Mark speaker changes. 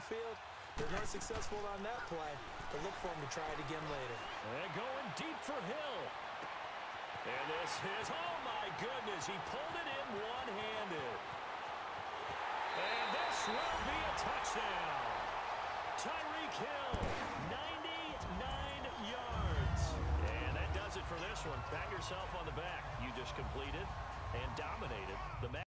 Speaker 1: downfield. They're not successful on that play, but look for him to try it again later.
Speaker 2: They're going deep for Hill. And this is, oh my goodness, he pulled it in one-handed. And this will be a touchdown. Tyreek Hill, 99 yards. And that does it for this one. Pat yourself on the back. You just completed and dominated the match.